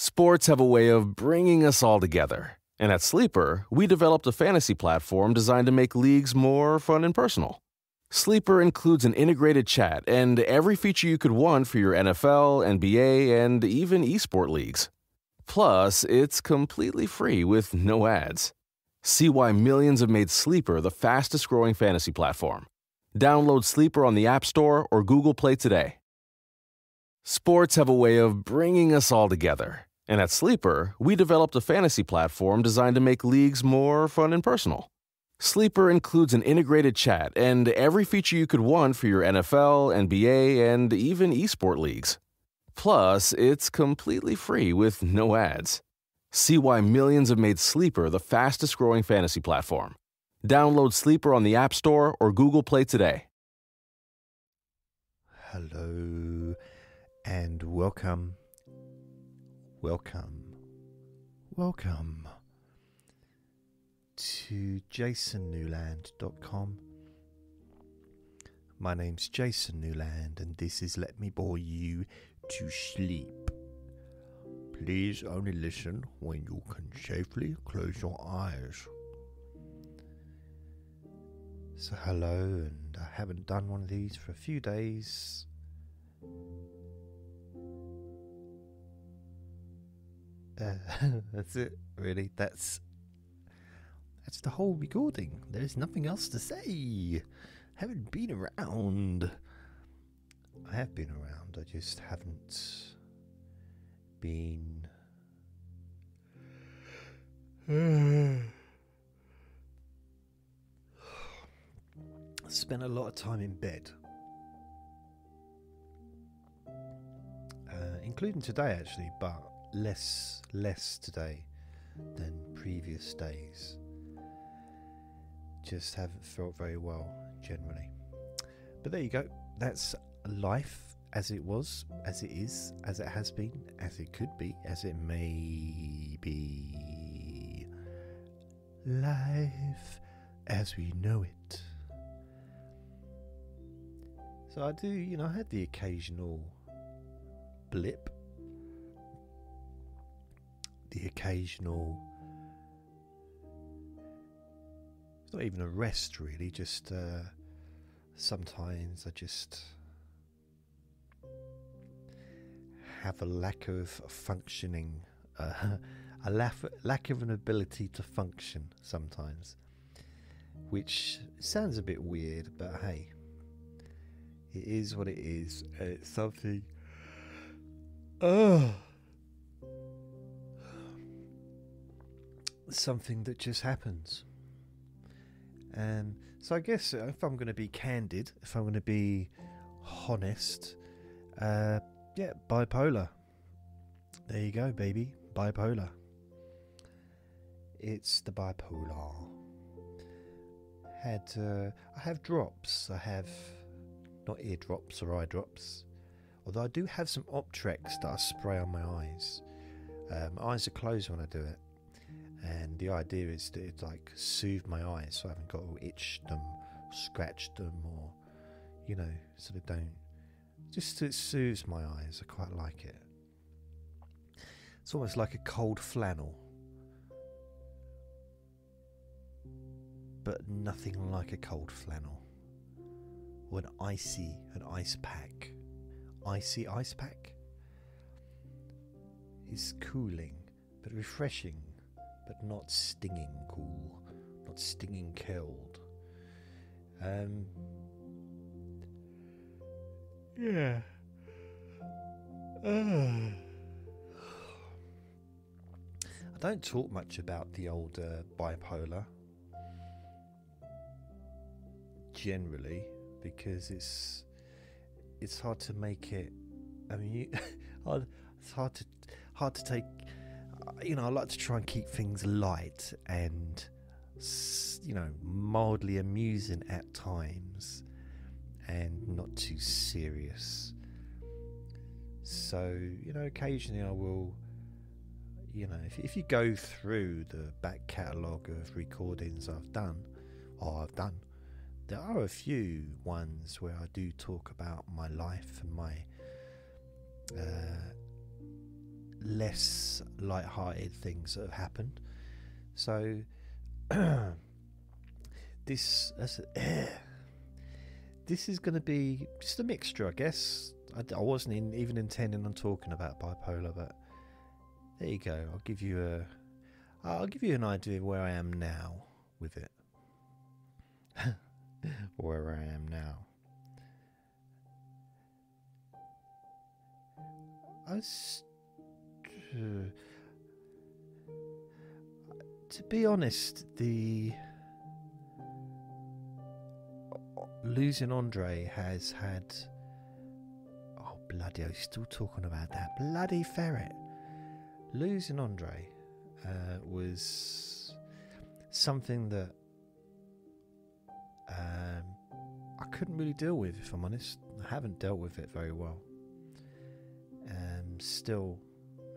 Sports have a way of bringing us all together. And at Sleeper, we developed a fantasy platform designed to make leagues more fun and personal. Sleeper includes an integrated chat and every feature you could want for your NFL, NBA, and even esport leagues. Plus, it's completely free with no ads. See why millions have made Sleeper the fastest growing fantasy platform. Download Sleeper on the App Store or Google Play today. Sports have a way of bringing us all together. And at Sleeper, we developed a fantasy platform designed to make leagues more fun and personal. Sleeper includes an integrated chat and every feature you could want for your NFL, NBA, and even esport leagues. Plus, it's completely free with no ads. See why millions have made Sleeper the fastest growing fantasy platform. Download Sleeper on the App Store or Google Play today. Hello and welcome, welcome, welcome to jasonnewland.com. My name's Jason Newland, and this is Let Me Bore You to Sleep. Please only listen when you can safely close your eyes. So, hello, and I haven't done one of these for a few days. Uh, that's it, really. That's that's the whole recording. There's nothing else to say. Haven't been around. I have been around. I just haven't been. Spent a lot of time in bed. Uh, including today, actually, but less less today than previous days. Just haven't felt very well generally. But there you go. That's life as it was, as it is, as it has been, as it could be, as it may be. Life as we know it. So I do, you know, I had the occasional blip the occasional it's not even a rest really just uh, sometimes i just have a lack of functioning uh, a lack, lack of an ability to function sometimes which sounds a bit weird but hey it is what it is. It's something oh something that just happens. And so I guess uh, if I'm going to be candid, if I'm going to be honest, uh, yeah, bipolar. There you go, baby. Bipolar. It's the bipolar. Had uh, I have drops. I have not ear drops or eye drops. Although I do have some Optrex that I spray on my eyes. Um, my eyes are closed when I do it and the idea is to it like soothe my eyes so I haven't got to itch them, scratch them, or you know, sort of don't. Just it soothes my eyes. I quite like it. It's almost like a cold flannel, but nothing like a cold flannel or an icy, an ice pack. Icy ice pack is cooling but refreshing but not stinging cool, not stinging cold. Um, yeah. Uh. I don't talk much about the old uh, bipolar generally because it's it's hard to make it. I mean, you, it's hard to hard to take you know, I like to try and keep things light and, you know, mildly amusing at times and not too serious. So, you know, occasionally I will, you know, if, if you go through the back catalogue of recordings I've done, or I've done, there are a few ones where I do talk about my life and my uh, less light-hearted things that have happened. So this this is going to be just a mixture, I guess. I, I wasn't in, even intending on talking about bipolar, but there you go. I'll give you a I'll give you an idea of where I am now with it. where I am now. I was, to be honest, the losing Andre has had. Oh bloody! I was still talking about that bloody ferret. Losing Andre uh, was something that um, I couldn't really deal with, if I'm honest. I haven't dealt with it very well. Um, still,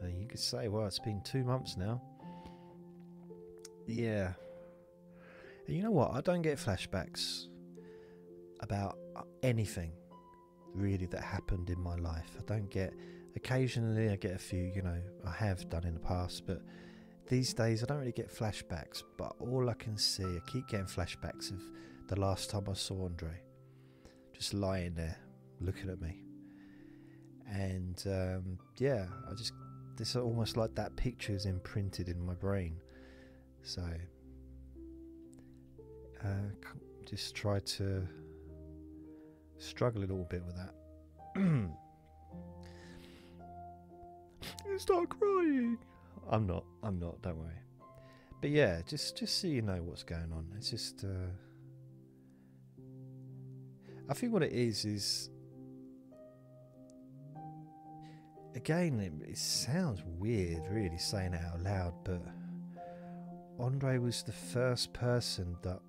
uh, you could say, well, it's been two months now. Yeah. And you know what? I don't get flashbacks about anything really that happened in my life. I don't get. Occasionally, I get a few. You know, I have done in the past, but these days I don't really get flashbacks. But all I can see, I keep getting flashbacks of the last time I saw Andre, just lying there looking at me. And um, yeah, I just this almost like that picture is imprinted in my brain. So uh, just try to struggle a little bit with that. start crying. I'm not. I'm not. Don't worry. But yeah, just just so you know what's going on. It's just. Uh, I think what it is is. Again, it, it sounds weird, really, saying it out loud, but Andre was the first person that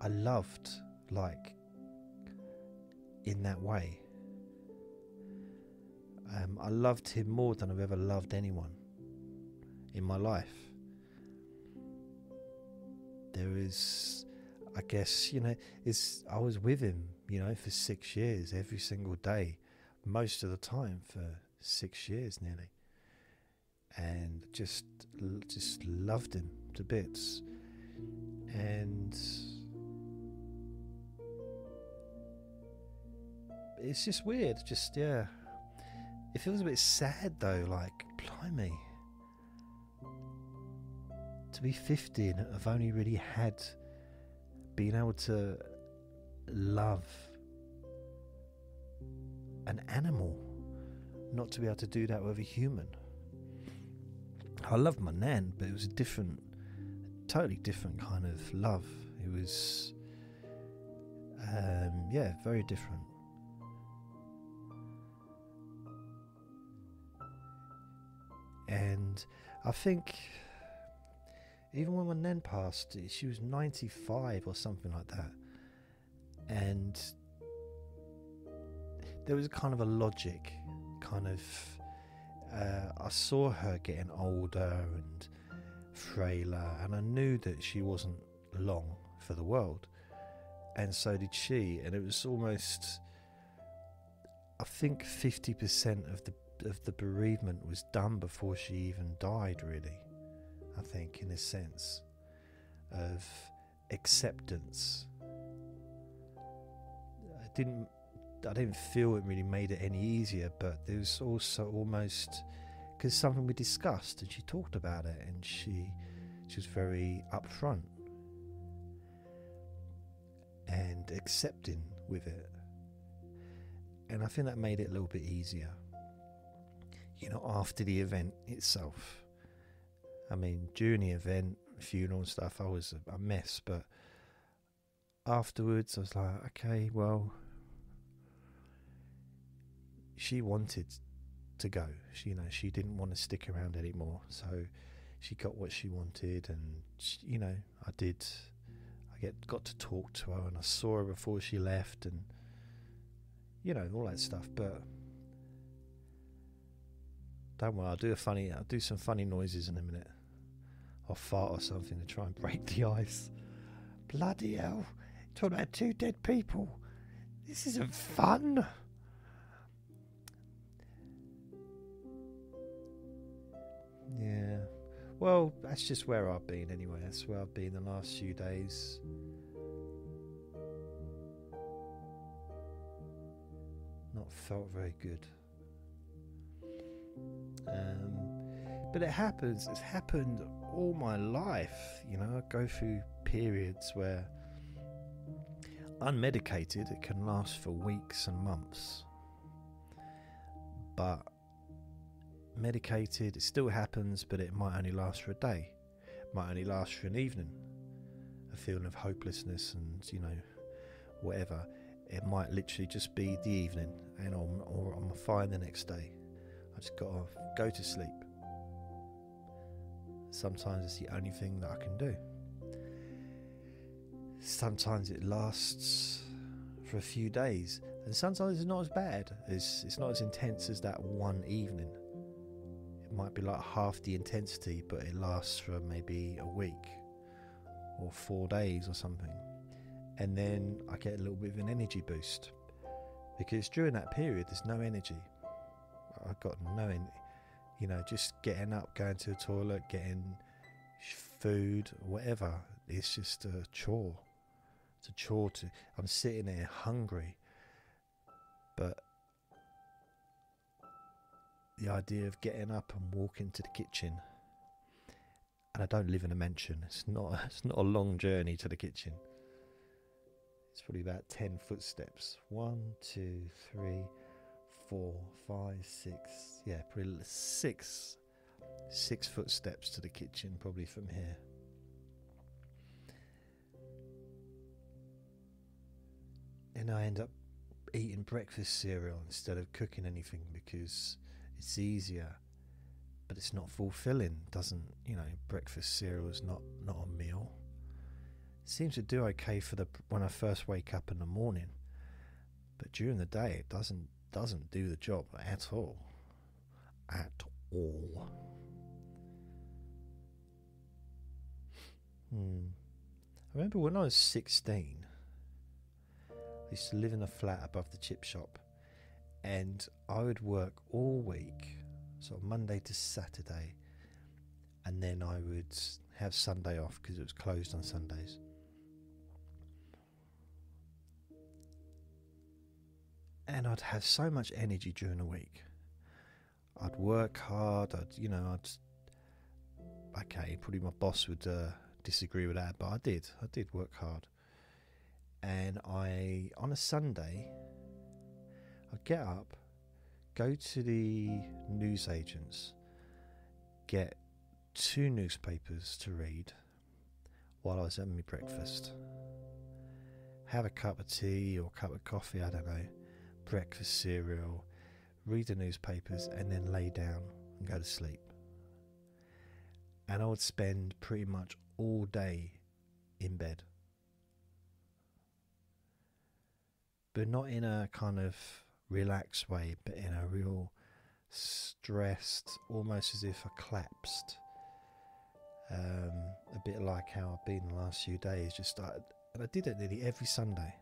I loved, like, in that way. Um, I loved him more than I've ever loved anyone in my life. There is, I guess, you know, is I was with him, you know, for six years, every single day, most of the time for six years nearly, and just, just loved him to bits, and it's just weird. Just yeah, it feels a bit sad though. Like blimey, to be fifty and I've only really had been able to love an animal, not to be able to do that with a human. I loved my nan, but it was a different, totally different kind of love. It was, um, yeah, very different. And I think even when my nan passed, she was 95 or something like that. And there was kind of a logic, kind of. Uh, I saw her getting older and frailer, and I knew that she wasn't long for the world, and so did she. And it was almost, I think, fifty percent of the of the bereavement was done before she even died. Really, I think, in a sense of acceptance. I didn't I didn't feel it really made it any easier, but there was also almost because something we discussed and she talked about it and she she was very upfront and accepting with it. And I think that made it a little bit easier. You know, after the event itself. I mean, during the event, funeral and stuff, I was a mess, but afterwards I was like, okay, well, she wanted to go. She, you know, she didn't want to stick around anymore. So she got what she wanted, and she, you know, I did. I get got to talk to her, and I saw her before she left, and you know, all that stuff. But don't worry, I'll do a funny. I'll do some funny noises in a minute. I'll fart or something to try and break the ice. Bloody hell! Talking about two dead people. This isn't fun. Yeah. Well, that's just where I've been anyway. That's where I've been the last few days. Not felt very good. Um, but it happens. It's happened all my life. You know, I go through periods where unmedicated, it can last for weeks and months. But medicated, it still happens, but it might only last for a day, it might only last for an evening. A feeling of hopelessness and, you know, whatever. It might literally just be the evening, and I'm, or I'm fine the next day. I just got to go to sleep. Sometimes it's the only thing that I can do. Sometimes it lasts for a few days, and sometimes it's not as bad. It's, it's not as intense as that one evening. Might be like half the intensity, but it lasts for maybe a week or four days or something. And then I get a little bit of an energy boost because during that period, there's no energy. I've got no, en- you know, just getting up, going to the toilet, getting food, whatever. It's just a chore. It's a chore to. I'm sitting there hungry, but the idea of getting up and walking to the kitchen, and I don't live in a mansion. It's not. It's not a long journey to the kitchen. It's probably about ten footsteps. One, two, three, four, five, six. Yeah, probably six. Six footsteps to the kitchen, probably from here. And I end up eating breakfast cereal instead of cooking anything because it's easier, but it's not fulfilling. Doesn't you know? Breakfast cereal is not not a meal. It seems to do okay for the when I first wake up in the morning, but during the day it doesn't doesn't do the job at all. At all. Hmm. I remember when I was 16, I used to live in a flat above the chip shop, and I would work all week, of Monday to Saturday, and then I would have Sunday off because it was closed on Sundays. And I'd have so much energy during the week. I'd work hard. I'd, you know, I'd. Okay, probably my boss would uh, disagree with that, but I did. I did work hard. And I, on a Sunday, I'd get up, go to the newsagents, get two newspapers to read while I was having my breakfast. Have a cup of tea or a cup of coffee, I don't know, breakfast cereal, read the newspapers, and then lay down and go to sleep. And I would spend pretty much all day in bed. But not in a kind of relaxed way, but in a real stressed, almost as if I collapsed. Um, a bit like how I've been the last few days. Just started, and I did it nearly every Sunday.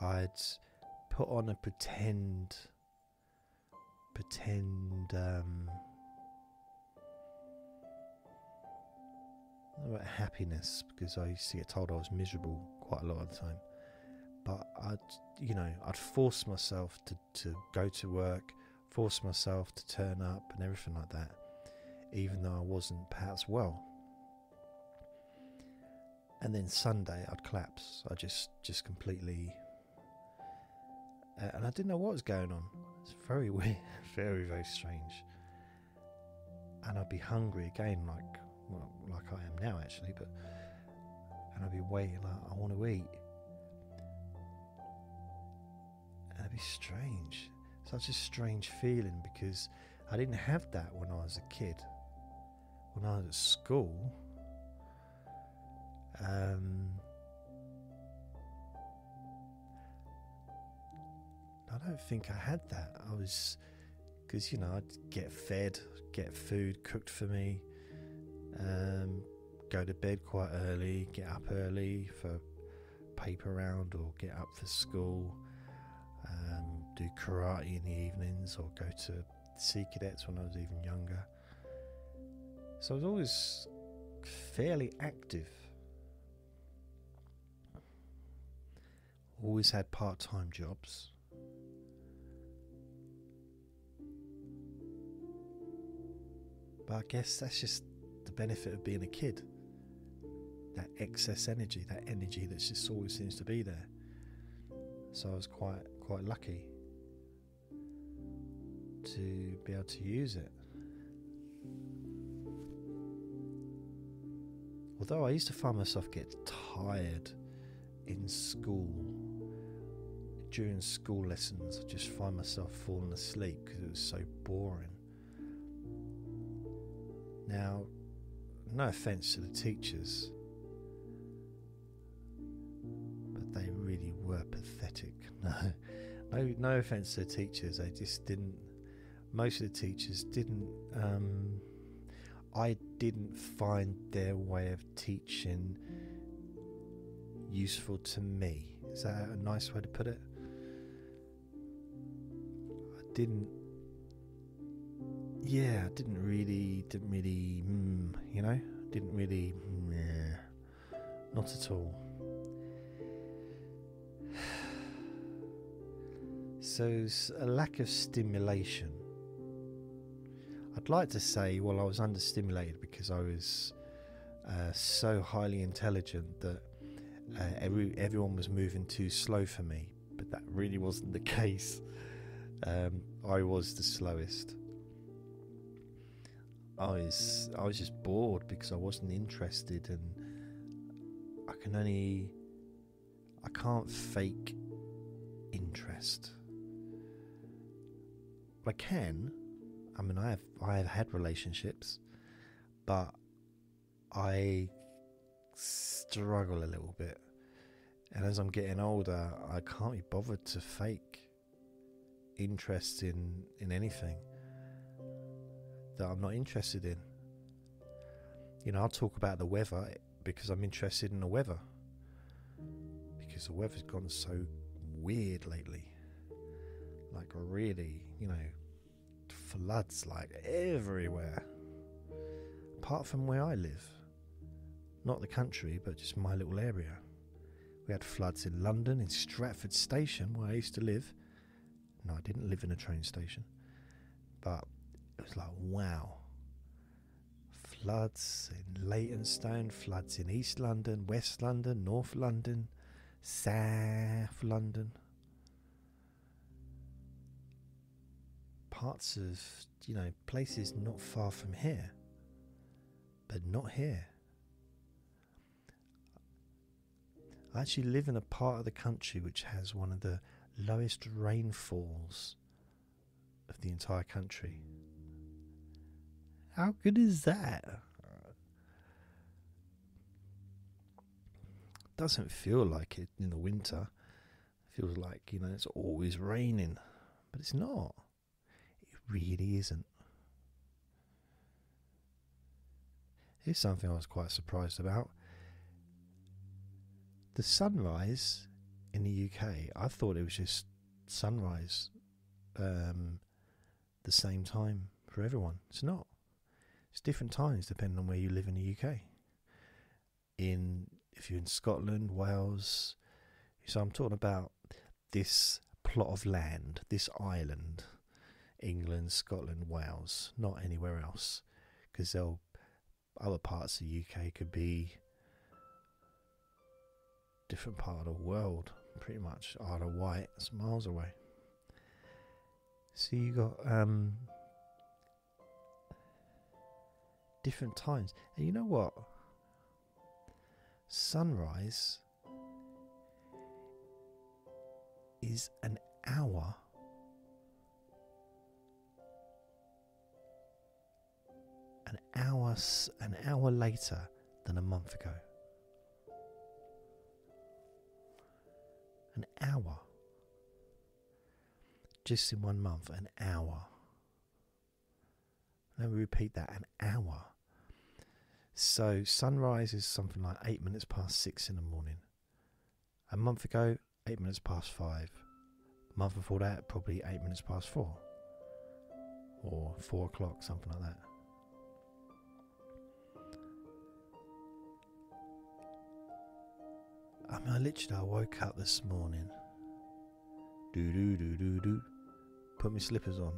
I'd put on a pretend, pretend. Um, about happiness because I used to get told I was miserable quite a lot of the time. But I'd, you know, I'd force myself to, to go to work, force myself to turn up and everything like that, even though I wasn't perhaps well. And then Sunday I'd collapse. I just, just completely, uh, and I didn't know what was going on. It's very weird, very, very strange. And I'd be hungry again, like well, like I am now actually, but and I'd be waiting like I want to eat. And it'd be strange. Such a strange feeling because I didn't have that when I was a kid. When I was at school, um, I don't think I had that. I was, because you know, I'd get fed, get food cooked for me, um, go to bed quite early, get up early for paper round or get up for school, do karate in the evenings or go to Sea Cadets when I was even younger. So I was always fairly active. Always had part time jobs. But I guess that's just the benefit of being a kid. That excess energy, that energy that just always seems to be there. So I was quite quite lucky to be able to use it. Although I used to find myself get tired in school during school lessons, I just find myself falling asleep because it was so boring. Now, no offense to the teachers, but they really were pathetic. No, no, no offense to the teachers. They just didn't. Most of the teachers didn't. Um, I didn't find their way of teaching useful to me. Is that a nice way to put it? I didn't. Yeah, I didn't really, didn't really, mm, you know, didn't really, mm, not at all. So, a lack of stimulation. I'd like to say, well, I was understimulated because I was uh, so highly intelligent that uh, every everyone was moving too slow for me, but that really wasn't the case. Um, I was the slowest. I was I was just bored because I wasn't interested, and I can only I can't fake interest. I can. I mean, I have I have had relationships, but I struggle a little bit. And as I'm getting older, I can't be bothered to fake interest in in anything that I'm not interested in. You know, I'll talk about the weather because I'm interested in the weather. Because the weather's gone so weird lately. Like really, you know, floods like everywhere. Apart from where I live. Not the country, but just my little area. We had floods in London, in Stratford Station, where I used to live. No, I didn't live in a train station. But it was like, wow. Floods in Leytonstone, floods in East London, West London, North London, South London. Parts of, you know, places not far from here, but not here. I actually live in a part of the country which has one of the lowest rainfalls of the entire country. How good is that? Doesn't feel like it in the winter. feels like, you know, it's always raining. But it's not. Really isn't. Here's something I was quite surprised about. The sunrise in the UK, I thought it was just sunrise um, the same time for everyone. It's not. It's different times depending on where you live in the UK. In if you're in Scotland, Wales, so I'm talking about this plot of land, this island, England, Scotland, Wales, not anywhere else, because they'll other parts of the UK could be different part of the world, pretty much. Isle of Wight, it's miles away. So you got um different times. And you know what? Sunrise is an hour. Hour, an hour later than a month ago. An hour. Just in one month, an hour. Let me repeat that an hour. So sunrise is something like eight minutes past six in the morning. A month ago, eight minutes past five. A month before that, probably eight minutes past four. or four o'clock, something like that. I mean, I literally I woke up this morning. Do do do do do. Put my slippers on.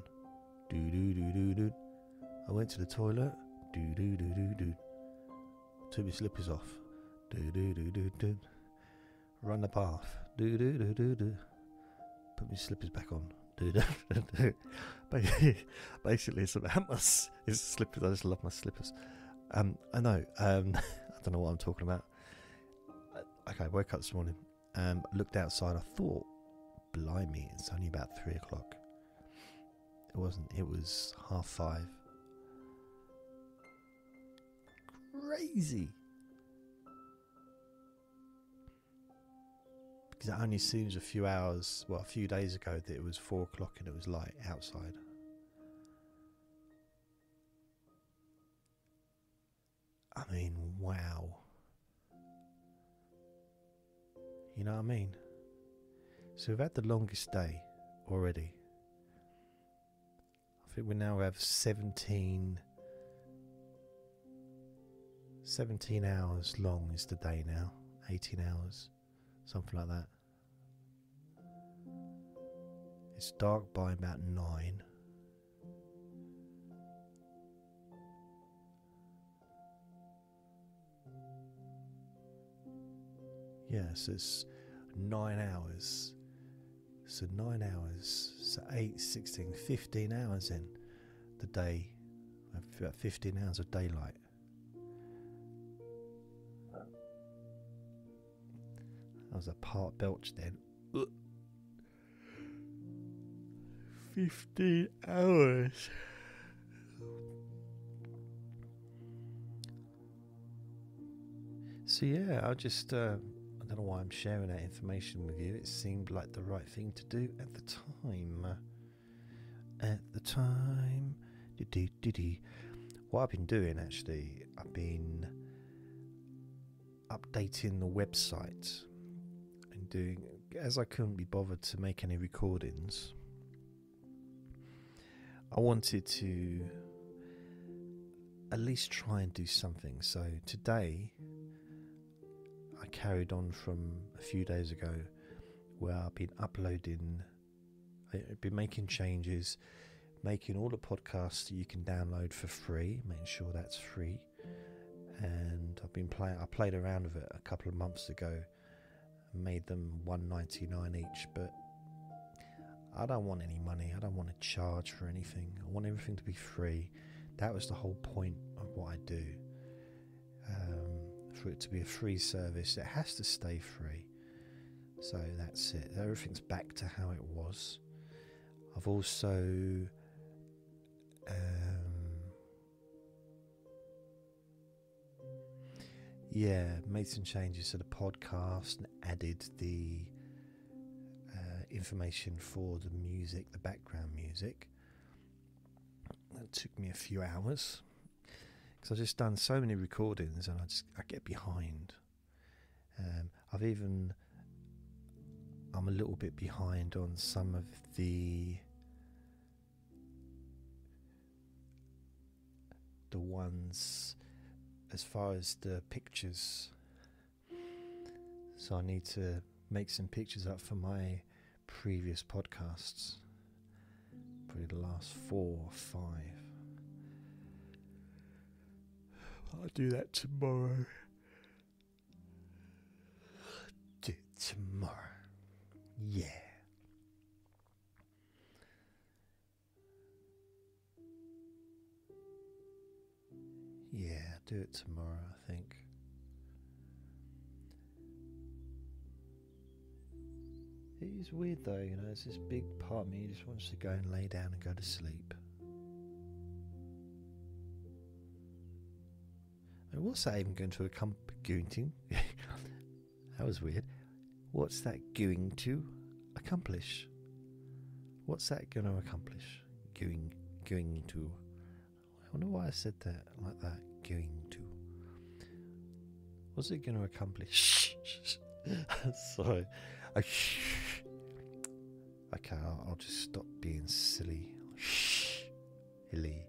Do do do do do. I went to the toilet. Do do do do do. Took my slippers off. Do do do do do. Run the bath. Do do do do do. Put my slippers back on. Do do do. Basically, it's about my slippers. I just love my slippers. Um, I know. Um, I don't know what I'm talking about. Okay, I woke up this morning. Um, looked outside. I thought, blimey, it's only about three o'clock. It wasn't. It was half five. Crazy. Because it only seems a few hours, well, a few days ago that it was four o'clock and it was light outside. I mean, wow. You know what I mean? So we've had the longest day already. I think we now have 17, 17 hours long is the day now. 18 hours, something like that. It's dark by about 9. Yes, it's nine hours. So nine hours. So eight, 16, 15 hours in the day. About 15 hours of daylight. That was a part belch then. 15 hours. So yeah, I'll just uh, I don't know why I'm sharing that information with you. It seemed like the right thing to do at the time. At the time, what I've been doing actually, I've been updating the website and doing as I couldn't be bothered to make any recordings. I wanted to at least try and do something. So today, I carried on from a few days ago where I've been uploading, I've been making changes, making all the podcasts that you can download for free, making sure that's free. And I've been playing, I played around with it a couple of months ago, made them 199 each, but I don't want any money. I don't want to charge for anything. I want everything to be free. That was the whole point of what I do. Um, for it to be a free service, it has to stay free. So that's it. Everything's back to how it was. I've also um, yeah made some changes to the podcast and added the uh, information for the music, the background music. That took me a few hours because I've just done so many recordings and I just I get behind. Um, I've even I'm a little bit behind on some of the the ones as far as the pictures. So I need to make some pictures up for my previous podcasts. Probably the last four or five. I'll do that tomorrow. Do it tomorrow. Yeah. Yeah, do it tomorrow, I think. It is weird though, you know, there's this big part of me just wants to go and lay down and go to sleep. What's that even going to accomplish? That was weird. What's that going to accomplish? What's that going to accomplish? Going, going to. I wonder why I said that like that. Going to. What's it going to accomplish? Sorry. I okay, I'll, I'll just stop being silly. Shh. hilly.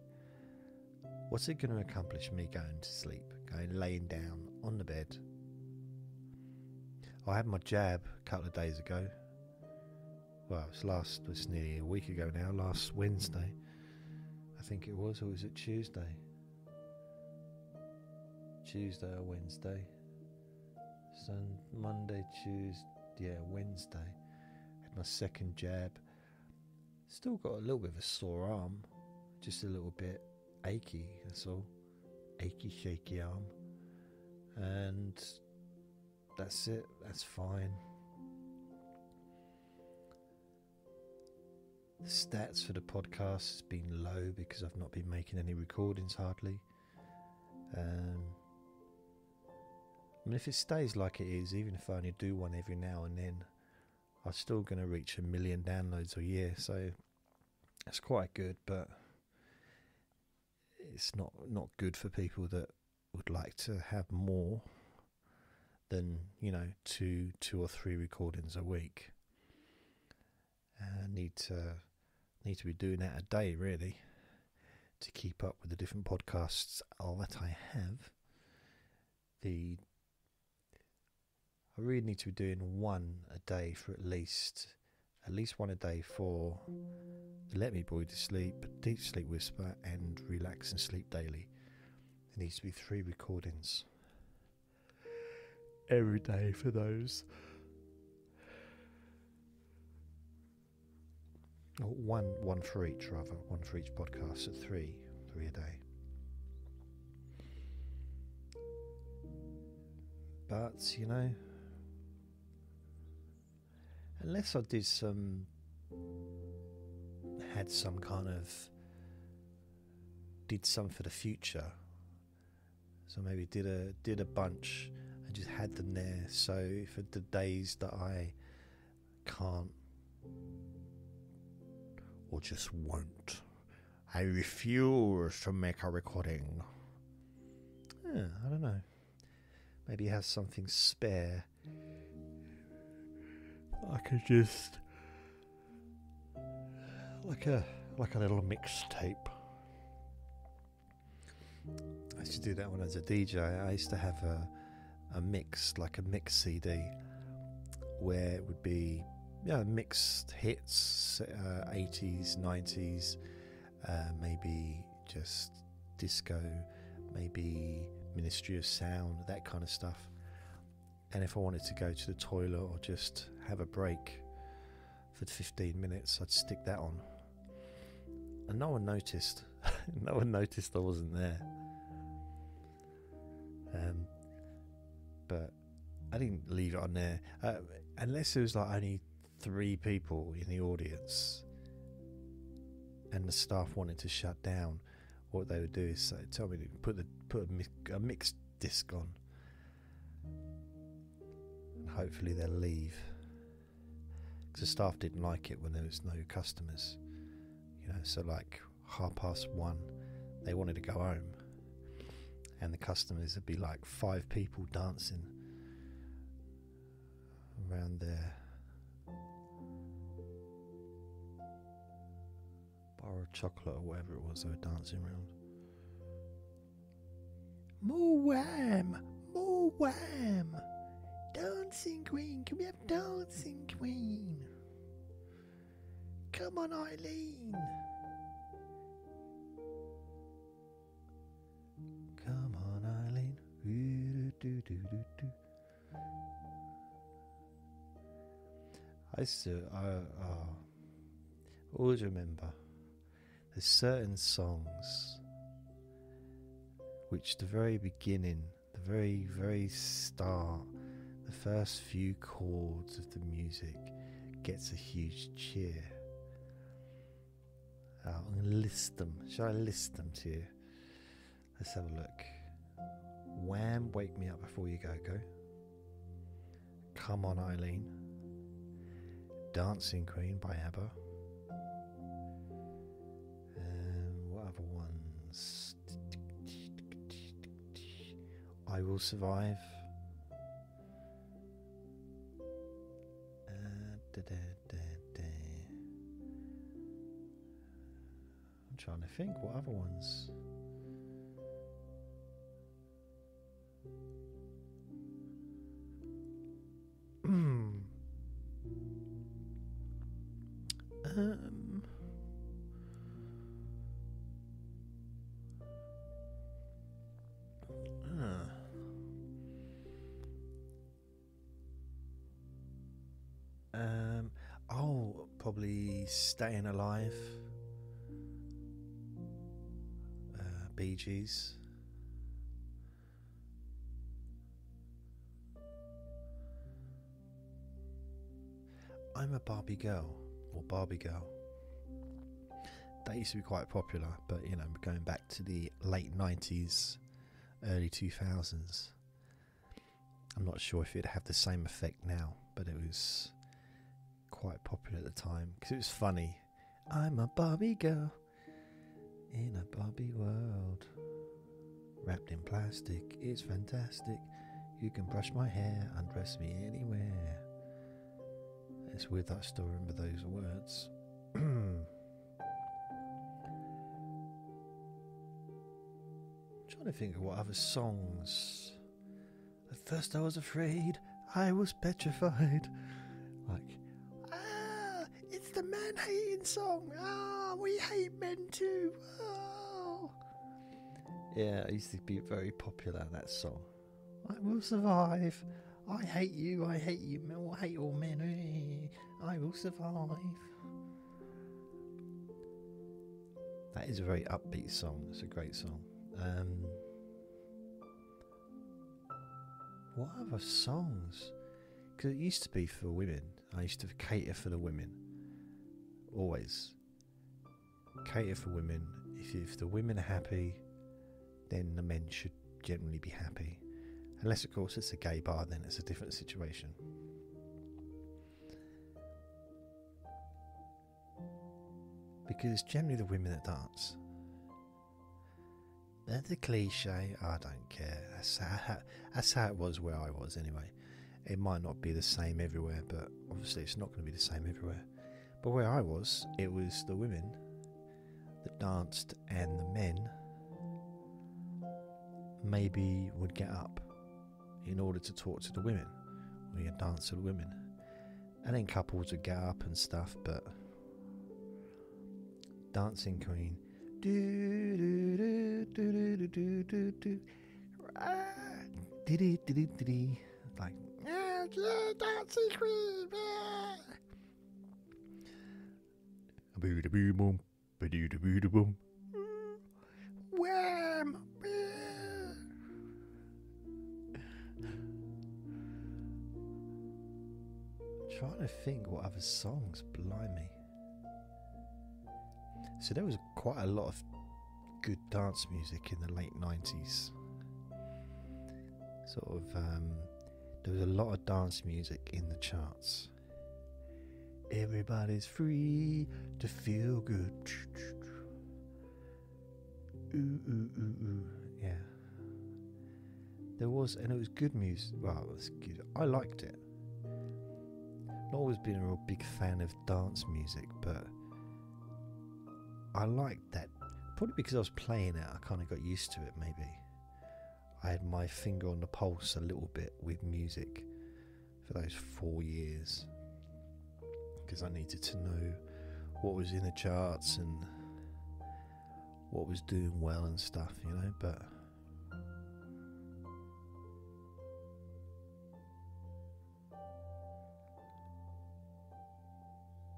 What's it going to accomplish me going to sleep, going laying down on the bed? I had my jab a couple of days ago. Well, it was last, was nearly a week ago now, last Wednesday. I think it was, or was it Tuesday? Tuesday or Wednesday? Sun, Monday, Tuesday, yeah, Wednesday. Had my second jab. Still got a little bit of a sore arm, just a little bit achy, that's all. Achy, shaky arm. And that's it, that's fine. The stats for the podcast has been low because I've not been making any recordings hardly. Um, I mean, if it stays like it is, even if I only do one every now and then, I'm still going to reach a million downloads a year. So that's quite good, but it's not not good for people that would like to have more than you know two two or three recordings a week. Uh, need to need to be doing that a day really to keep up with the different podcasts that I have. The I really need to be doing one a day for at least at least one a day for Let Me Bore You to Sleep, Deep Sleep Whisper, and Relax and Sleep Daily. There needs to be three recordings every day for those. Or one, one for each, rather, one for each podcast. So three, three a day. But you know, unless I did some, had some kind of, did some for the future. So maybe did a did a bunch and just had them there. So for the days that I can't or just won't, I refuse to make a recording. Yeah, I don't know. Maybe have something spare. I could just like a like a little mixtape. I used to do that when I was a DJ. I used to have a a mix, like a mix CD, where it would be yeah, mixed hits, uh, 80s, 90s, uh, maybe just disco, maybe Ministry of Sound, that kind of stuff. And if I wanted to go to the toilet or just have a break for 15 minutes, I'd stick that on. And no one noticed. no one noticed I wasn't there. Um, but I didn't leave it on there uh, unless it was like only three people in the audience and the staff wanted to shut down. What they would do is say, tell me to put the put a, a mixed disc on, and hopefully they'll leave. The staff didn't like it when there was no customers, you know. So like half past one, they wanted to go home and the customers would be like five people dancing around there. Bar of chocolate or whatever it was they were dancing around. More wham! More wham! Dancing Queen! Can we have Dancing Queen? Come on, Eileen! Come on, Eileen. I still, I uh, always remember there's certain songs which the very beginning, the very, very start, the first few chords of the music gets a huge cheer. Uh, I'm going to list them. Shall I list them to you? Let's have a look. Wham, Wake Me Up Before You Go Go. Come On Eileen. Dancing Queen by ABBA. And what other ones? I Will Survive. I'm trying to think what other ones. Staying alive. Uh, Bee Gees. I'm a Barbie girl or Barbie girl. That used to be quite popular, but you know, going back to the late 90s, early 2000s, I'm not sure if it'd have the same effect now, but it was quite popular at the time because it was funny. I'm a Barbie girl in a Barbie world, wrapped in plastic. It's fantastic. You can brush my hair, undress me anywhere. It's weird that I still remember those words. trying to think of what other songs. At first, I was afraid. I was petrified. Song. Ah, we hate men too. Oh. Yeah, it used to be very popular, that song. I will survive. I hate you, I hate you, I hate all men. eh, I will survive. That is a very upbeat song. It's a great song. Um, what other songs? Because it used to be for women. I used to cater for the women. Always. Cater for women. If, if the women are happy, then the men should generally be happy. Unless, of course, it's a gay bar, then it's a different situation. Because generally the women that dance. That's a cliche. I don't care. That's how, that's how it was where I was, anyway. It might not be the same everywhere, but obviously it's not going to be the same everywhere. But where I was, it was the women that danced, and the men maybe would get up in order to talk to the women. We had dance to the women. And then couples would get up and stuff, but Dancing Queen. Like Dancing Queen. Boom, boom. Wham! Trying to think what other songs, blimey. So there was quite a lot of good dance music in the late 90s. Sort of, um, there was a lot of dance music in the charts. Everybody's free to feel good. Ooh, ooh, ooh, ooh. Yeah. There was, and it was good music. Well, it was good. I liked it. Not always been a real big fan of dance music, but I liked that. Probably because I was playing it, I kind of got used to it, maybe. I had my finger on the pulse a little bit with music for those four years because I needed to know what was in the charts and what was doing well and stuff, you know. But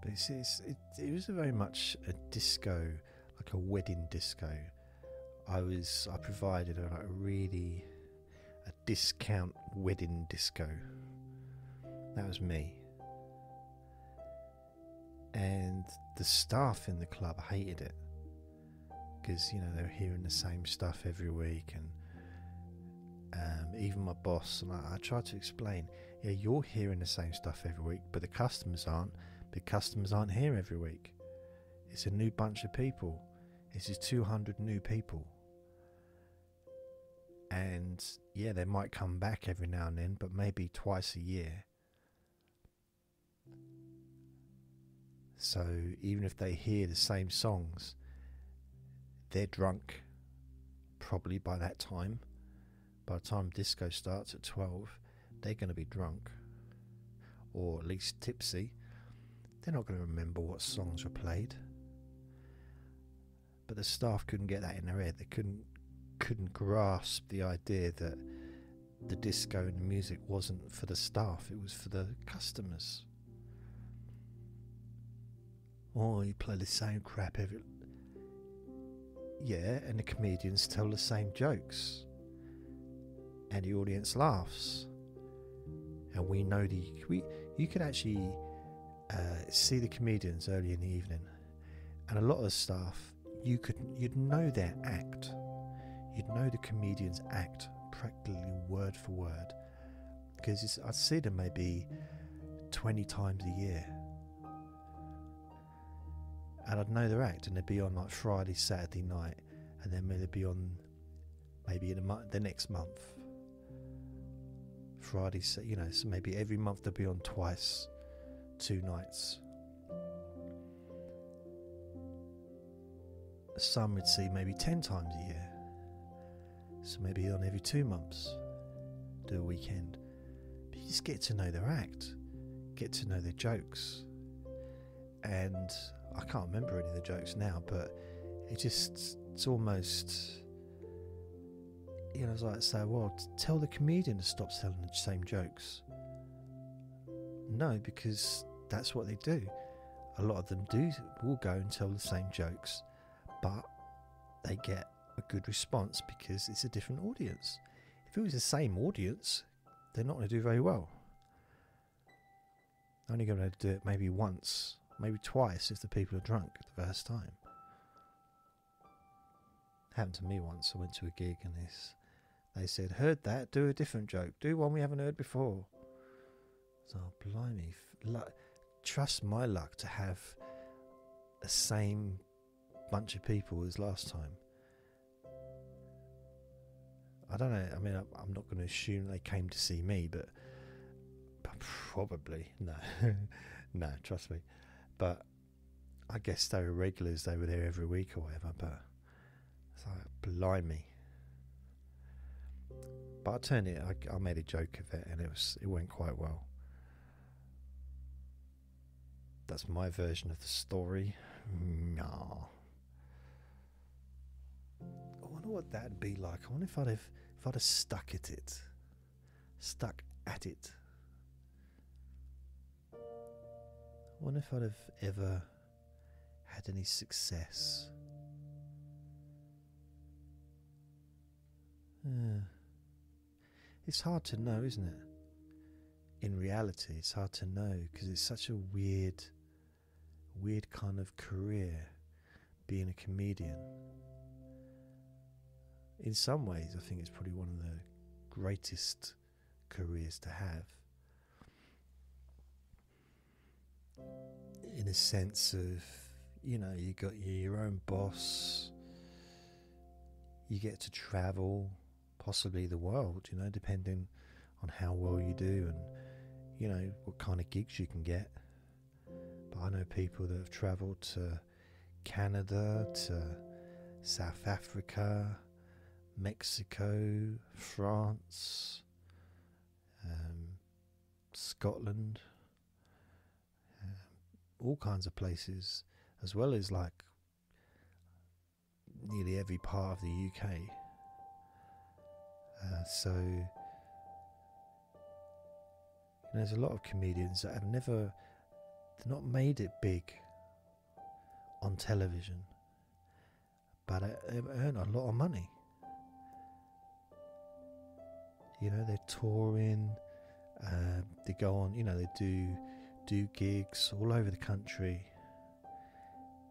but it's, it's, it, it was very much a disco, like a wedding disco. I was I provided a, like a really a discount wedding disco. That was me. And the staff in the club hated it because you know they were hearing the same stuff every week, and um, even my boss and I, I tried to explain, yeah, you're hearing the same stuff every week, but the customers aren't. The customers aren't here every week. It's a new bunch of people. This is 200 new people. And yeah, they might come back every now and then, but maybe twice a year. So even if they hear the same songs, they're drunk probably by that time. By the time disco starts at 12, they're going to be drunk or at least tipsy. They're not going to remember what songs were played. But the staff couldn't get that in their head. They couldn't couldn't grasp the idea that the disco and the music wasn't for the staff, it was for the customers. Oh, you play the same crap every. Yeah, and the comedians tell the same jokes. And the audience laughs. And we know the. We, you could actually uh, see the comedians early in the evening. And a lot of the staff, you could you'd know their act. You'd know the comedians' act practically word for word. Because I'd see them maybe 20 times a year and I'd know their act, and they'd be on like Friday, Saturday night, and then they'd be on maybe in a the next month. Friday, you know, so maybe every month they'd be on twice, two nights. Some would see maybe 10 times a year. So maybe on every two months, do a weekend. But you just get to know their act, get to know their jokes. And I can't remember any of the jokes now, but it just it's almost you know, it's like say, well, tell the comedian to stop telling the same jokes. No, because that's what they do. A lot of them do will go and tell the same jokes, but they get a good response because it's a different audience. If it was the same audience, they're not going to do very well. Only going to do it maybe once maybe twice if the people are drunk the first time. Happened to me once. I went to a gig and this, they said, "Heard that? Do a different joke. Do one we haven't heard before." So blimey, trust my luck to have the same bunch of people as last time. I don't know. I mean, I'm not going to assume they came to see me, but probably no, no. Trust me. But I guess they were regulars, they were there every week or whatever, but it's like, blimey. But I turned it, I, I made a joke of it and it was it went quite well. That's my version of the story. No. I wonder what that'd be like. I wonder if I'd have if I'd have stuck at it. Stuck at it. I wonder if I'd have ever had any success. It's hard to know, isn't it? In reality, it's hard to know because it's such a weird, weird kind of career being a comedian. In some ways, I think it's probably one of the greatest careers to have. In a sense of, you know, you got your own boss, you get to travel, possibly the world, you know, depending on how well you do and, you know, what kind of gigs you can get. But I know people that have traveled to Canada, to South Africa, Mexico, France, um, Scotland, all kinds of places, as well as like nearly every part of the UK. Uh, so you know, there's a lot of comedians that have never, not made it big on television, but they earn a lot of money. You know, they're touring, uh, they go on, you know, they do do gigs all over the country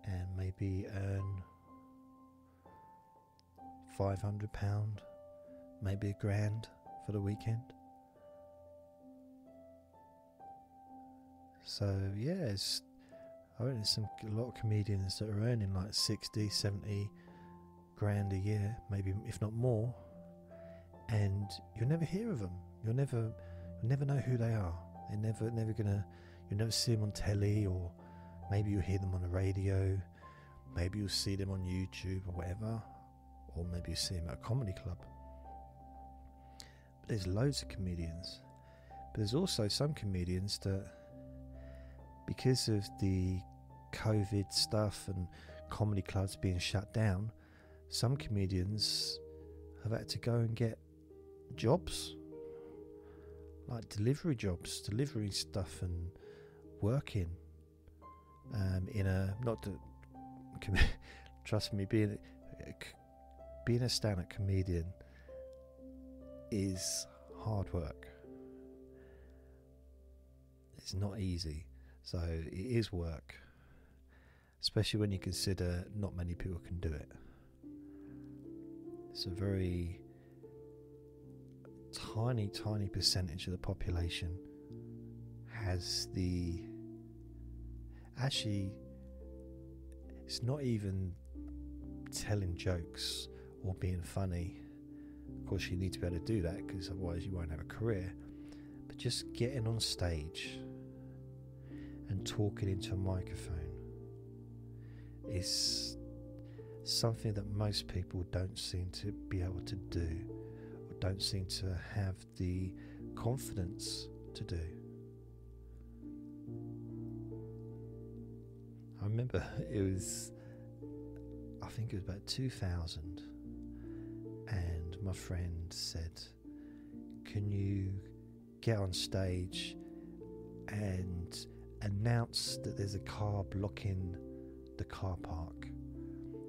and maybe earn £500, maybe a grand for the weekend. So, yeah, I there's some, a lot of comedians that are earning like 60, 70 grand a year, maybe if not more, and you'll never hear of them. You'll never, you'll never know who they are. They're never, never gonna you never see them on telly, or maybe you hear them on the radio. maybe you'll see them on YouTube or whatever, or maybe you see them at a comedy club. But there's loads of comedians. But there's also some comedians that, because of the COVID stuff and comedy clubs being shut down, some comedians have had to go and get jobs like delivery jobs, delivering stuff and working um, in a not to trust me being being a stand-up comedian is hard work. It's not easy, so it is work, especially when you consider not many people can do it. It's a very tiny, tiny percentage of the population has the. Actually, it's not even telling jokes or being funny. Of course, you need to be able to do that because otherwise, you won't have a career. But just getting on stage and talking into a microphone is something that most people don't seem to be able to do or don't seem to have the confidence to do. Remember it was, I think it was about 2000, and my friend said, Can you get on stage and announce that there's a car blocking the car park?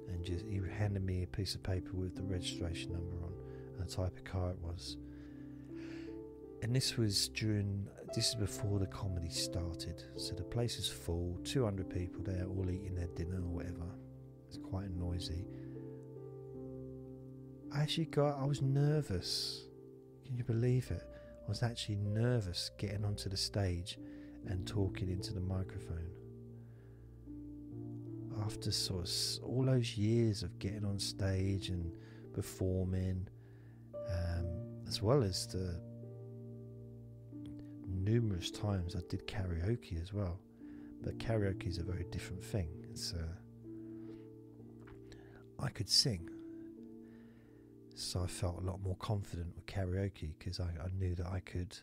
And just he handed me a piece of paper with the registration number on and the type of car it was. And this was during, this is before the comedy started. So the place is full, 200 people there, all eating their dinner or whatever. It's quite noisy. I actually got, I was nervous. Can you believe it? I was actually nervous getting onto the stage and talking into the microphone. After sort of all those years of getting on stage and performing, um, as well as the numerous times I did karaoke as well. But karaoke is a very different thing. It's uh, I could sing, so I felt a lot more confident with karaoke because I, I knew that I could.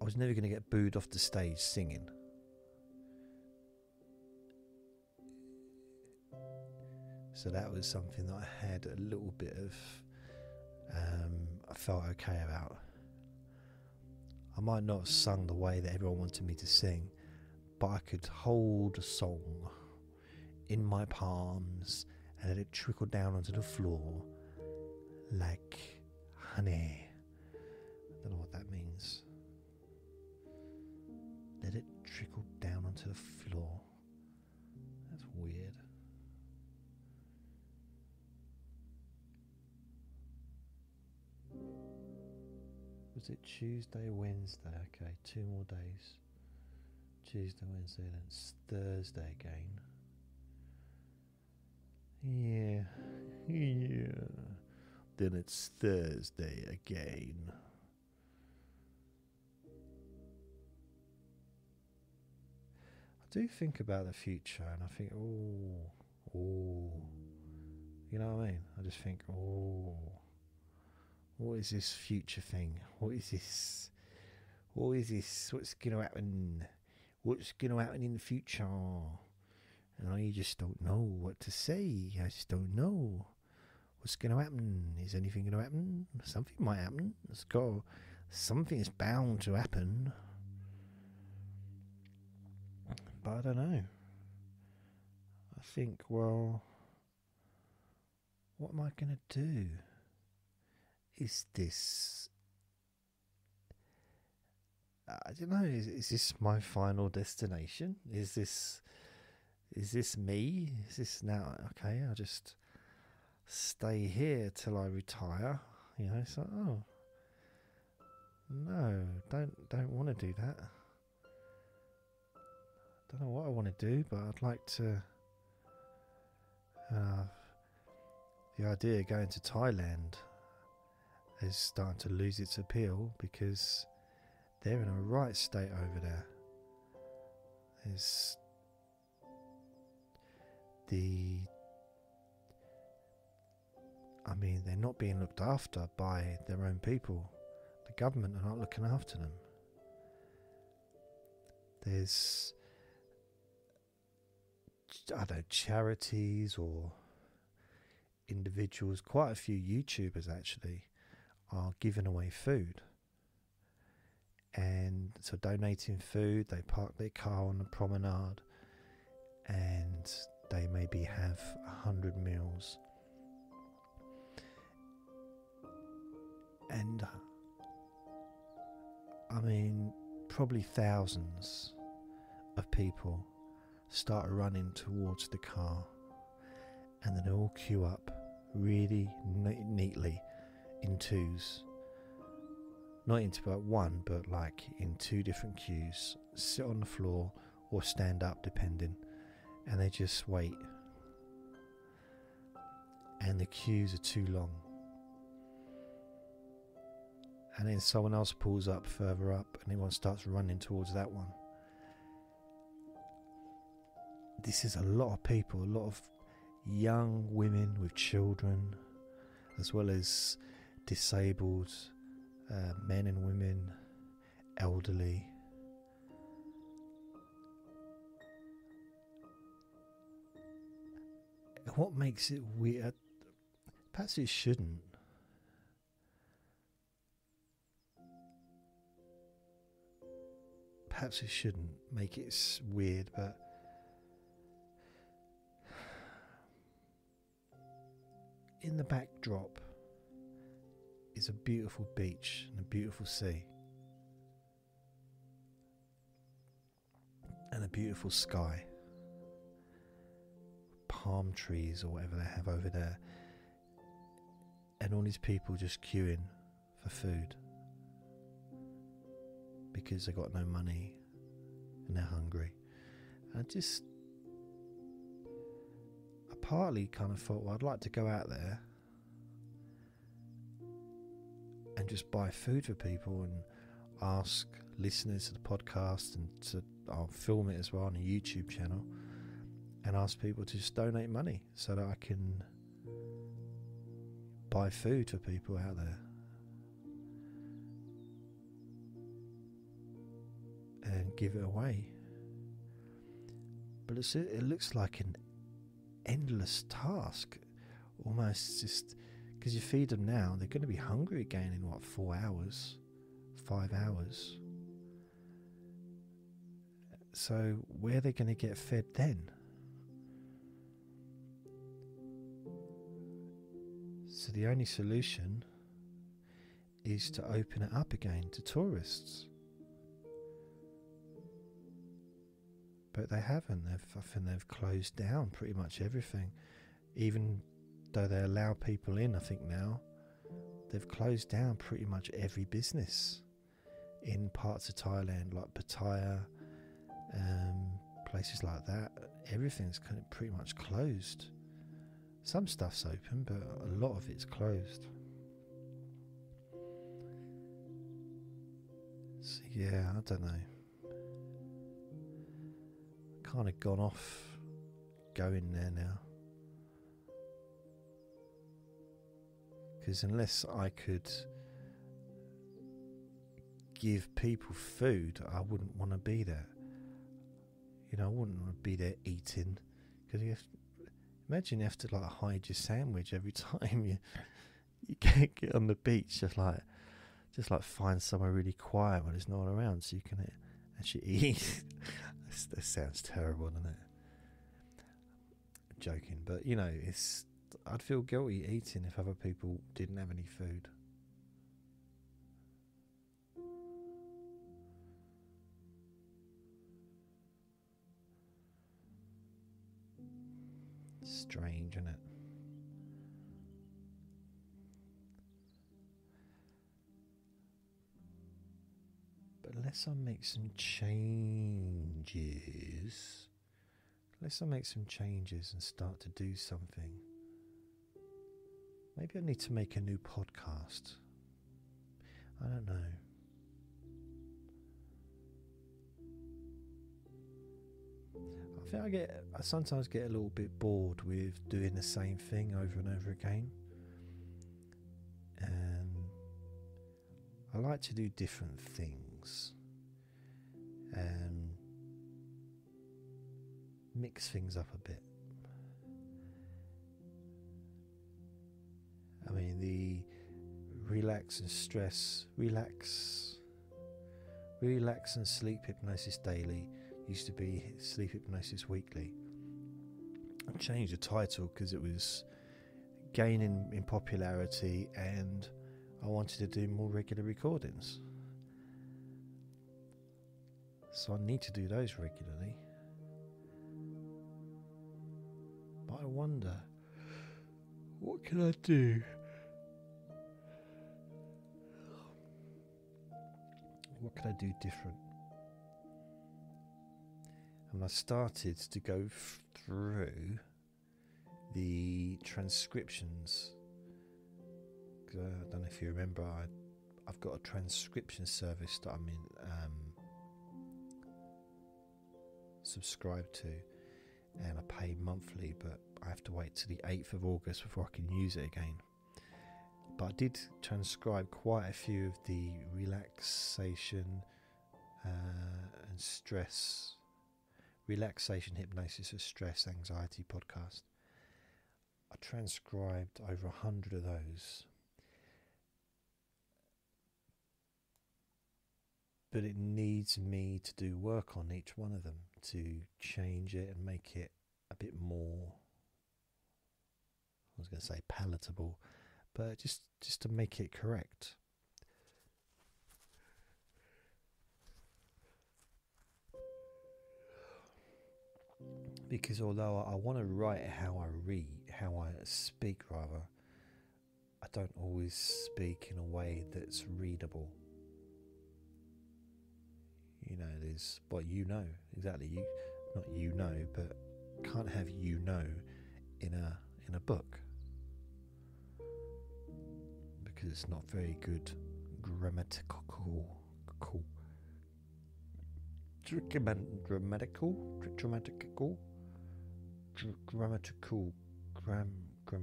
I was never going to get booed off the stage singing. So that was something that I had a little bit of, um, I felt okay about. I might not have sung the way that everyone wanted me to sing, but I could hold a song in my palms and let it trickle down onto the floor like honey. I don't know what that means. Let it trickle down onto the floor. Was it Tuesday, Wednesday? Okay, two more days. Tuesday, Wednesday, then it's Thursday again. Yeah, yeah. Then it's Thursday again. I do think about the future and I think, oh, oh. You know what I mean? I just think, oh. What is this future thing? What is this? What is this? What's going to happen? What's going to happen in the future? And I just don't know what to say. I just don't know what's going to happen. Is anything going to happen? Something might happen. Let's go. Something is bound to happen. But I don't know. I think, well, what am I going to do? Is this? I don't know. Is, is this my final destination? Is this is this me? Is this now okay? I'll just stay here till I retire. You know, so oh no, don't don't want to do that. Don't know what I want to do, but I'd like to. Uh, the idea of going to Thailand is starting to lose its appeal because they're in a right state over there. There's the I mean, they're not being looked after by their own people. The government are not looking after them. There's, I don't charities or individuals, quite a few YouTubers actually, are giving away food. And so donating food, they park their car on the promenade and they maybe have a hundred meals and uh, I mean, probably thousands of people start running towards the car, and then all queue up really ne- neatly in twos. Not into like one, but like in two different queues. Sit on the floor or stand up, depending, and they just wait. And the queues are too long and then someone else pulls up further up and everyone starts running towards that one. This is a lot of people, a lot of young women with children, as well as disabled uh, men and women, elderly. What makes it weird? Perhaps it shouldn't perhaps it shouldn't make it weird, but in the backdrop is a beautiful beach and a beautiful sea. And a beautiful sky. Palm trees or whatever they have over there. And all these people just queuing for food because they got no money and they're hungry. And I just, I partly kind of thought, well, I'd like to go out there and just buy food for people and ask listeners to the podcast and to, I'll film it as well on a YouTube channel and ask people to just donate money so that I can buy food for people out there. and give it away. But it looks like an endless task, almost just because you feed them now, they're going to be hungry again in what, four hours, five hours. So, where are they going to get fed then? So, the only solution is to open it up again to tourists. but they haven't. They've, I think they've closed down pretty much everything. Even though they allow people in, I think now they've closed down pretty much every business in parts of Thailand, like Pattaya, um, places like that. Everything's kind of pretty much closed. Some stuff's open, but a lot of it's closed. So yeah, I don't know kind of gone off going there now. Because unless I could give people food, I wouldn't want to be there. You know, I wouldn't want to be there eating. Because you have, imagine you have to like hide your sandwich every time you you get, get on the beach. Just like just like find somewhere really quiet when there's no one around, so you can actually eat. This sounds terrible, doesn't it? Joking, but you know, it's. I'd feel guilty eating if other people didn't have any food. Strange, isn't it? But unless I make some changes, unless I make some changes and start to do something, maybe I need to make a new podcast. I don't know. I think I get I sometimes get a little bit bored with doing the same thing over and over again. And I like to do different things and mix things up a bit. I mean, the relax and stress, relax, relax and sleep hypnosis daily used to be sleep hypnosis weekly. I changed the title because it was gaining in popularity and I wanted to do more regular recordings. So I need to do those regularly. But I wonder, what can I do? What can I do different? And I started to go through the transcriptions. I don't know if you remember, I, I've got a transcription service that I'm in. Um, subscribed to and I pay monthly, but I have to wait to the 8th of August before I can use it again. But I did transcribe quite a few of the relaxation uh, and stress, relaxation, hypnosis for stress, anxiety podcast. I transcribed over a hundred of those. But it needs me to do work on each one of them to change it and make it a bit more I was going to say palatable, but just just to make it correct. Because although I want to write how I read, how I speak rather, I don't always speak in a way that's readable. You know, there's what you know exactly. You, not you know, but can't have you know in a in a book because it's not very good grammatical cool. Grammatical grammatical grammatical gram gram.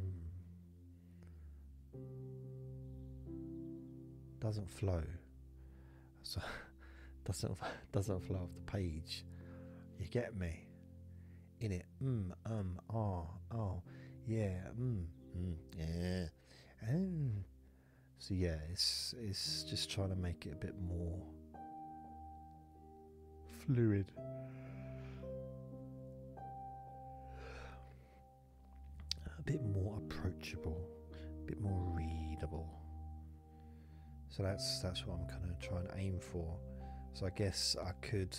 Doesn't flow. So doesn't doesn't flow off the page. You get me? In it mm um ah oh yeah mm, mm yeah and so yeah it's it's just trying to make it a bit more fluid. A bit more approachable a bit more readable. So that's that's what I'm kind of trying to aim for. So I guess I could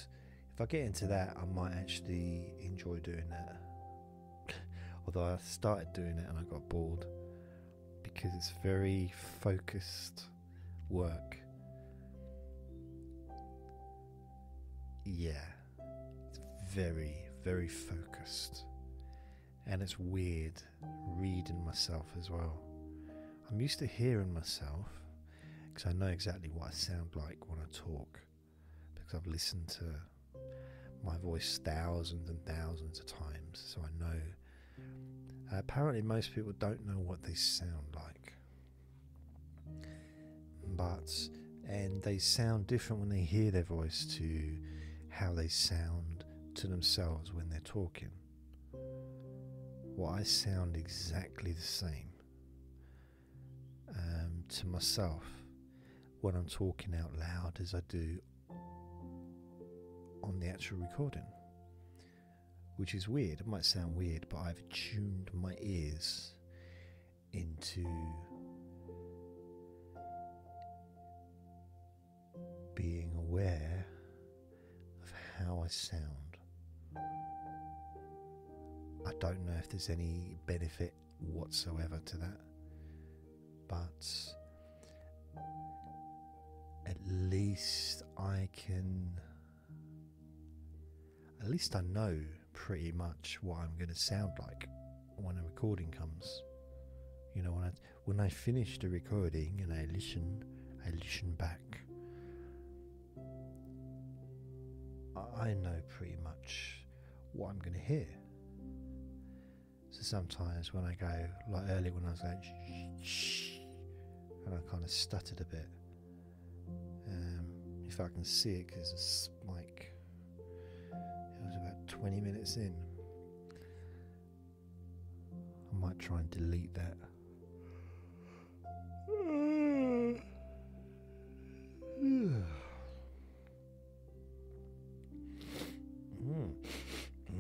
if I get into that I might actually enjoy doing that. Although I started doing it and I got bored because it's very focused work yeah it's very very focused and it's weird reading myself as well I'm used to hearing myself because I know exactly what I sound like when I talk because I've listened to my voice thousands and thousands of times, so I know. Uh, apparently, most people don't know what they sound like, but and they sound different when they hear their voice to how they sound to themselves when they're talking. Well, I sound exactly the same um, to myself when I'm talking out loud as I do on the actual recording, which is weird. It might sound weird, but I've tuned my ears into being aware of how I sound. I don't know if there's any benefit whatsoever to that, but at least I can at least I know pretty much what I'm going to sound like when a recording comes. You know, when I when I finish the recording and I listen, I listen back. I know pretty much what I'm going to hear. So sometimes when I go, like earlier when I was going, and I kind of stuttered a bit. Um, if I can see it, because it's like 20 minutes in. I might try and delete that. Mm.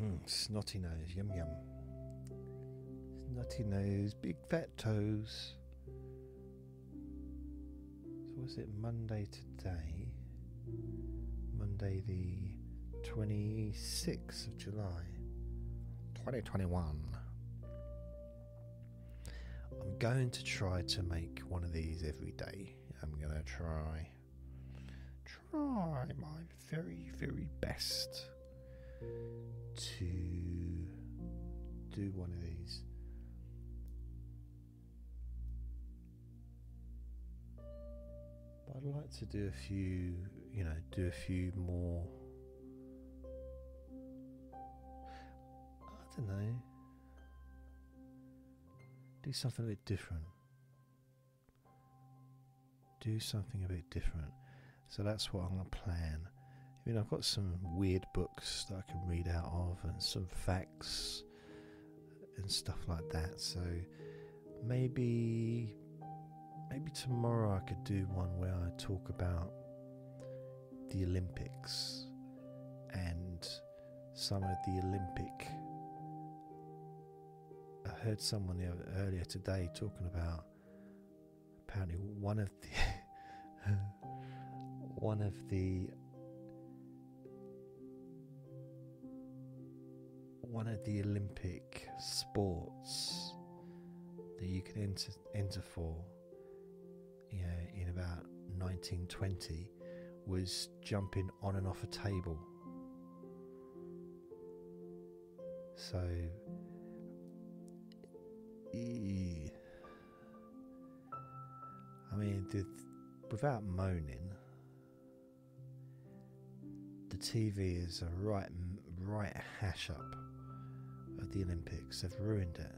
Mm, snotty nose, yum yum. Snotty nose, big fat toes. So was it Monday today? Monday the 26th of July, 2021. I'm going to try to make one of these every day. I'm going to try try my very very best to do one of these. But I'd like to do a few, you know, do a few more. Don't know. Do something a bit different. Do something a bit different. So that's what I'm going to plan. I mean, I've got some weird books that I can read out of and some facts and stuff like that. So maybe maybe tomorrow I could do one where I talk about the Olympics and some of the Olympic. I heard someone earlier today talking about apparently one of the one of the one of the Olympic sports that you can enter enter for, you know, in about 1920 was jumping on and off a table. So, I mean, the, without moaning, the TV is a right, right hash up of the Olympics. They've ruined it.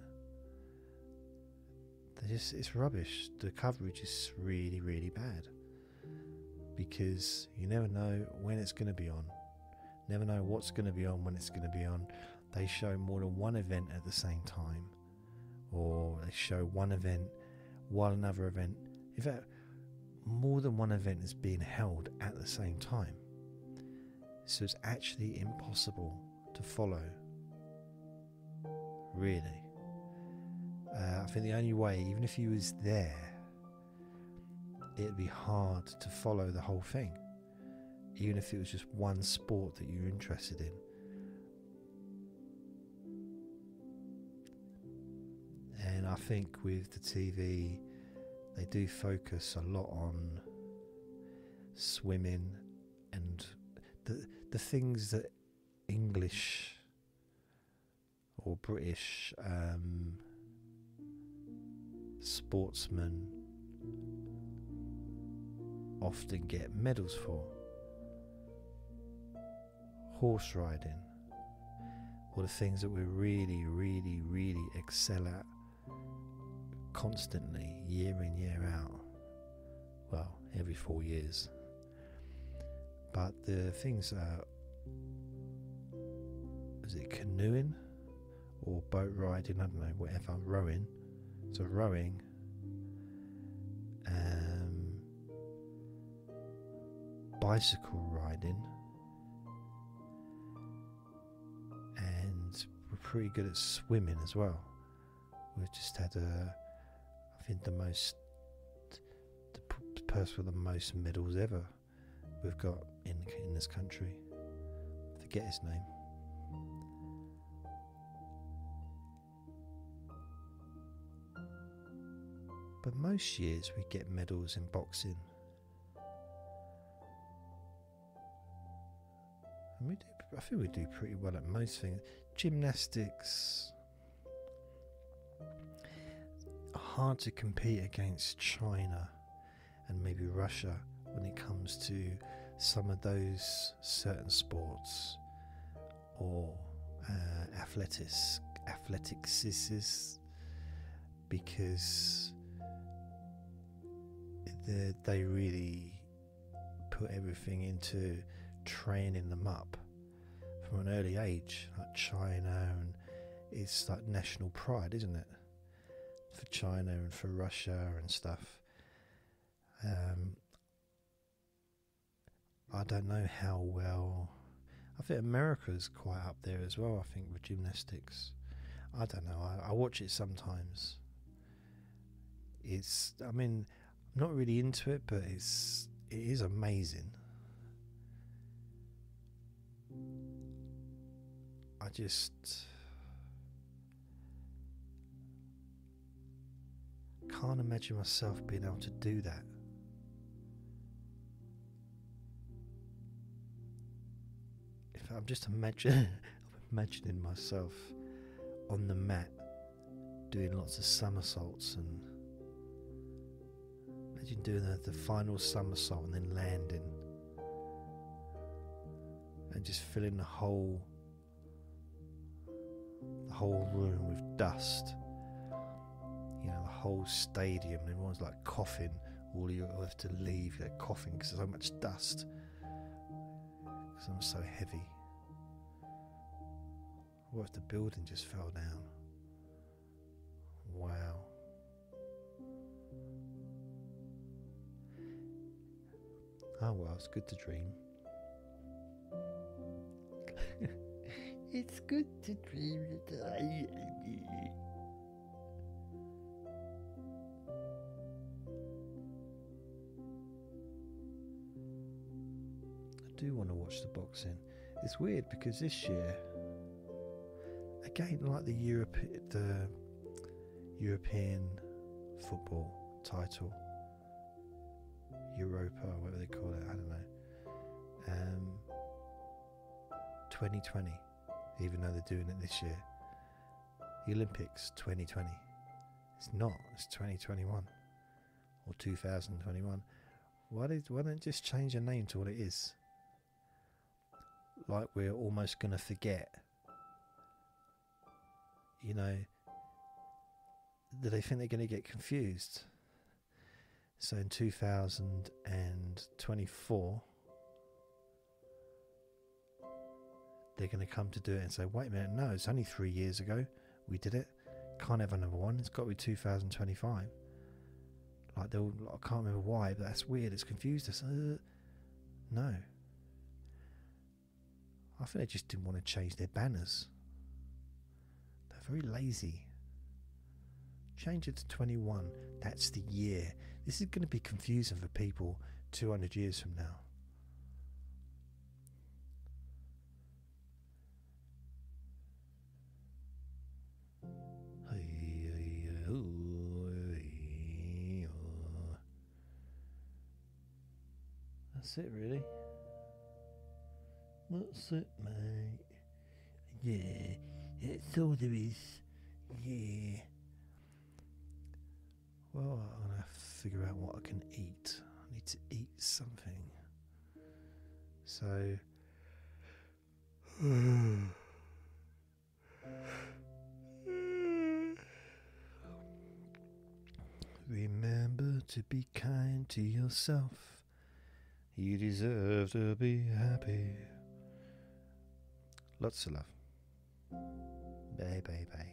They just, it's rubbish. The coverage is really, really bad because you never know when it's going to be on. Never know what's going to be on when it's going to be on. They show more than one event at the same time, or they show one event while another event. In fact, more than one event is being held at the same time. So it's actually impossible to follow. Really. Uh, I think the only way, even if you was there, it'd be hard to follow the whole thing. Even if it was just one sport that you're interested in. I think with the TV, they do focus a lot on swimming and the the things that English or British um, sportsmen often get medals for. Horse riding, or the things that we really, really, really excel at constantly, year in, year out. Well, every four years. But the things are is it canoeing or boat riding? I don't know, whatever, rowing. So rowing. Um, bicycle riding. And we're pretty good at swimming as well. We've just had a, I think the most, the person with the most medals ever we've got in in this country. I forget his name. But most years we get medals in boxing. And we do, I think we do pretty well at most things. Gymnastics. Hard to compete against China and maybe Russia when it comes to some of those certain sports or uh, athletics, athletics, because they really put everything into training them up from an early age, like China, and it's like national pride, isn't it? For China and for Russia and stuff. Um, I don't know how well. I think America's quite up there as well. I think with gymnastics. I don't know. I, I watch it sometimes. It's. I mean, I'm not really into it, but it's. It is amazing. I just can't imagine myself being able to do that. If I'm just imagine, imagining myself on the mat doing lots of somersaults and imagine doing the, the final somersault and then landing and just filling the whole the whole room with dust. You know, the whole stadium. Everyone's like coughing. All you have to leave, they're coughing because there's so much dust. Because I'm so heavy. What if the building just fell down? Wow. Oh well, it's good to dream. it's good to dream. watch the boxing. It's weird because this year, again, like the Europe, the European football title, Europa, whatever they call it, I don't know. Um, 2020, even though they're doing it this year. The Olympics 2020. It's not, it's 2021 or 2021. Why, did, why don't just change the name to what it is? Like we're almost going to forget. You know, do they think they're going to get confused? So in 2024, they're going to come to do it and say, wait a minute, no, it's only three years ago we did it. Can't have another one. It's got to be 2025. Like they'll, I can't remember why, but that's weird. It's confused us. Uh, no, I think they just didn't want to change their banners. They're very lazy. Change it to 21. That's the year. This is going to be confusing for people 200 years from now. Oh, oh. That's it, really. That's it, mate. Yeah, that's all there is. Yeah. Well, I'm gonna figure out what I can eat. I need to eat something. So. Remember to be kind to yourself. You deserve to be happy. Lots of love. Bye bye bye.